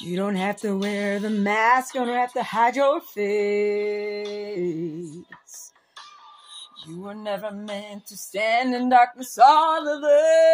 You don't have to wear the mask, don't have to hide your face. You were never meant to stand in darkness all alone.